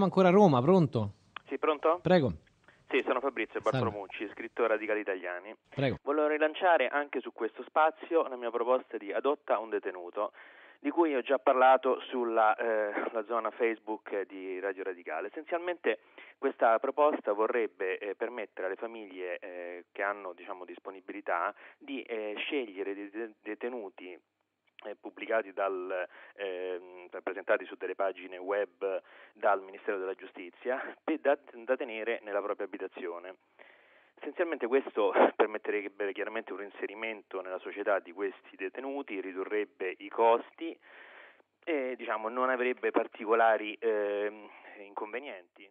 Siamo ancora a Roma, pronto? Sì, pronto? Prego. Sì, sono Fabrizio Bartolomucci, iscritto a Radicali Italiani. Prego. Volevo rilanciare anche su questo spazio la mia proposta di adotta un detenuto, di cui ho già parlato sulla eh, zona Facebook di Radio Radicale. Essenzialmente questa proposta vorrebbe eh, permettere alle famiglie eh, che hanno diciamo, disponibilità di eh, scegliere dei detenuti pubblicati dal, eh, presentati su delle pagine web dal Ministero della Giustizia da, da tenere nella propria abitazione. Essenzialmente questo permetterebbe chiaramente un inserimento nella società di questi detenuti, ridurrebbe i costi e diciamo, non avrebbe particolari eh, inconvenienti.